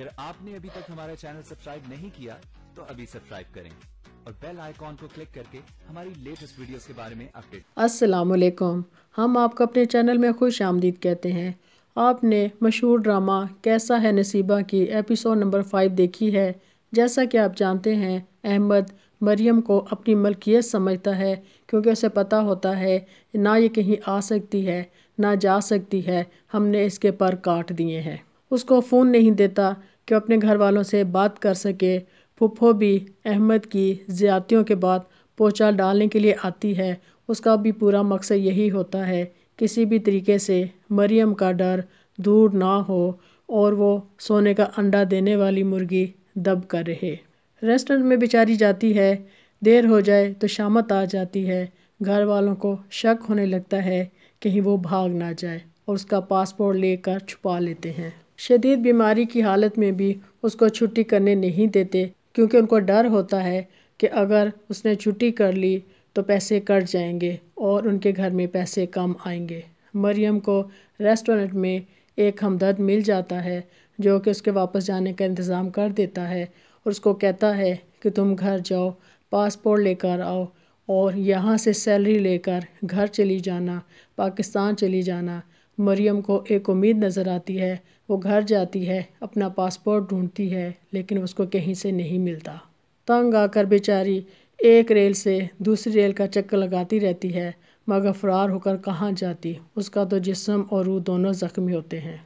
اگر آپ نے ابھی تک ہمارا چینل سبسکرائب نہیں کیا، تو ابھی سبسکرائب کریں اور بیل آئیکن کو کلک کر کے ہماری لیٹسٹ ویڈیوز کے بارے میں اپڈیٹ۔ السلام علیکم۔ ہم آپ کو اپنے چینل میں خوش آمدید کہتے ہیں۔ آپ نے مشہور ڈرامہ کیسا ہے نصیبہ کی ایپیسوڈ نمبر فائیو دیکھی ہے۔ جیسا کہ آپ جانتے ہیں، احمد مریم کو اپنی ملکیت سمجھتا ہے، کیونکہ اسے پتہ ہوتا ہے، نہ یہ کہیں آ سکتی ہے، نہ جا سکتی ہے، ہم نے اس کے پر کاٹ دیے ہیں۔ اس کو فون نہیں دیتا کہ اپنے گھر والوں سے بات کر سکے۔ پھپھو بھی احمد کی زیادتیوں کے بعد پوچھا ڈالنے کے لیے آتی ہے۔ اس کا بھی پورا مقصد یہی ہوتا ہے، کسی بھی طریقے سے مریم کا ڈر دور نہ ہو اور وہ سونے کا انڈا دینے والی مرغی دب کر رہے۔ ریسٹورنٹ میں بیچاری جاتی ہے، دیر ہو جائے تو شامت آ جاتی ہے۔ گھر والوں کو شک ہونے لگتا ہے، کہیں وہ بھاگ نہ جائے اور اس کا پاسپورٹ لے کر چھپا لیتے ہیں۔ شدید بیماری کی حالت میں بھی اس کو چھٹی کرنے نہیں دیتے کیونکہ ان کو ڈر ہوتا ہے کہ اگر اس نے چھٹی کر لی تو پیسے کٹ جائیں گے اور ان کے گھر میں پیسے کم آئیں گے۔ مریم کو ریسٹورنٹ میں ایک ہمدرد مل جاتا ہے جو کہ اس کے واپس جانے کا انتظام کر دیتا ہے اور اس کو کہتا ہے کہ تم گھر جاؤ، پاسپورٹ لے کر آؤ اور یہاں سے سیلری لے کر گھر چلی جانا، پاکستان چلی جانا۔ مریم کو ایک امید نظر آتی ہے، وہ گھر جاتی ہے، اپنا پاسپورٹ ڈھونڈتی ہے، لیکن اس کو کہیں سے نہیں ملتا۔ تنگ آ کر بیچاری ایک ریل سے دوسری ریل کا چکر لگاتی رہتی ہے، مگر فرار ہو کر کہاں جاتی؟ اس کا تو جسم اور روح دونوں زخمی ہوتے ہیں۔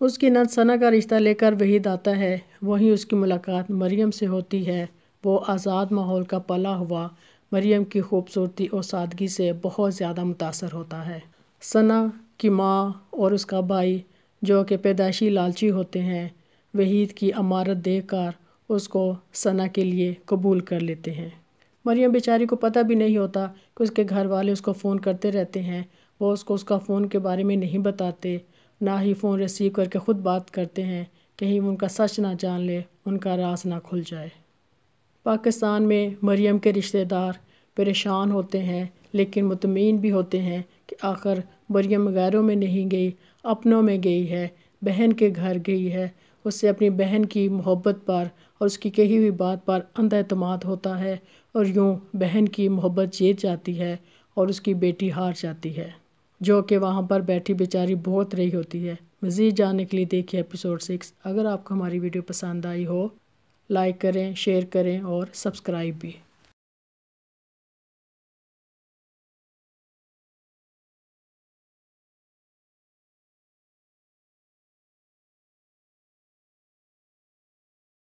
اس کی نت ثنا کا رشتہ لے کر وحید آتا ہے، وہیں اس کی ملاقات مریم سے ہوتی ہے۔ وہ آزاد ماحول کا پلا ہوا، مریم کی خوبصورتی اور سادگی سے بہت زیادہ متاثر ہوتا ہے۔ ثنا کی ماں اور اس کا بھائی جو کہ پیدائشی لالچی ہوتے ہیں، وحید کی امارت دیکھ کر اس کو ثنا کے لیے قبول کر لیتے ہیں۔ مریم بیچاری کو پتہ بھی نہیں ہوتا کہ اس کے گھر والے اس کو فون کرتے رہتے ہیں۔ وہ اس کو اس کا فون کے بارے میں نہیں بتاتے، نہ ہی فون ریسیو کر کے خود بات کرتے ہیں کہیں ان کا سچ نہ جان لے، ان کا راز نہ کھل جائے۔ پاکستان میں مریم کے رشتہ دار پریشان ہوتے ہیں، لیکن مطمئن بھی ہوتے ہیں آخر مریم غیروں میں نہیں گئی، اپنوں میں گئی ہے، بہن کے گھر گئی ہے۔ اس سے اپنی بہن کی محبت پر اور اس کی کہی ہوئی بات پر اندھ اعتماد ہوتا ہے اور یوں بہن کی محبت جیت جاتی ہے اور اس کی بیٹی ہار جاتی ہے۔ جو کہ وہاں پر بیٹھی بیچاری بہت رہی ہوتی ہے۔ مزید جاننے کے لیے دیکھیے ایپیسوڈ سکس اگر آپ کو ہماری ویڈیو پسند آئی ہو، لائک کریں، شیئر کریں اور سبسکرائب بھی۔